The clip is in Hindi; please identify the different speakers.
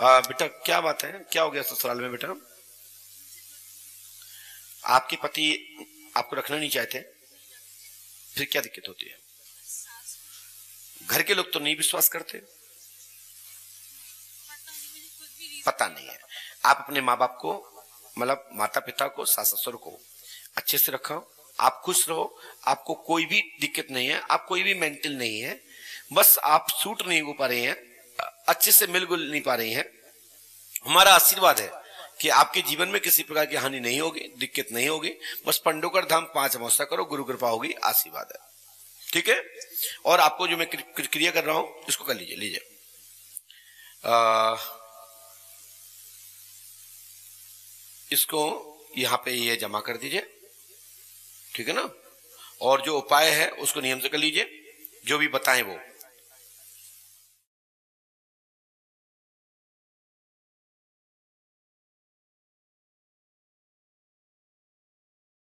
Speaker 1: आ, बेटा क्या बात है? क्या हो गया ससुराल में बेटा? आपके पति आपको रखना नहीं चाहते? फिर क्या दिक्कत होती है? घर के लोग तो नहीं विश्वास करते। पता नहीं है। आप अपने माँ बाप को मतलब माता पिता को सास ससुर को अच्छे से रखो। आप खुश रहो। आपको कोई भी दिक्कत नहीं है। आप कोई भी मेंटल नहीं है। बस आप सूट नहीं हो पा रहे हैं। अच्छे से मिलजुल नहीं पा रही हैं। हमारा आशीर्वाद है कि आपके जीवन में किसी प्रकार की हानि नहीं होगी, दिक्कत नहीं होगी। बस पंडोकर धाम पाँच अवस्था करो, गुरु कृपा होगी, आशीर्वाद है। ठीक है? और आपको जो मैं क्रिया कर रहा हूँ, इसको कर लीजिए लीजिए। इसको यहाँ पे ये जमा कर दीजिए। ठीक है ना? और जो उपाय है, उसको नियम से कर लीजिए। जो भी बताएँ वो।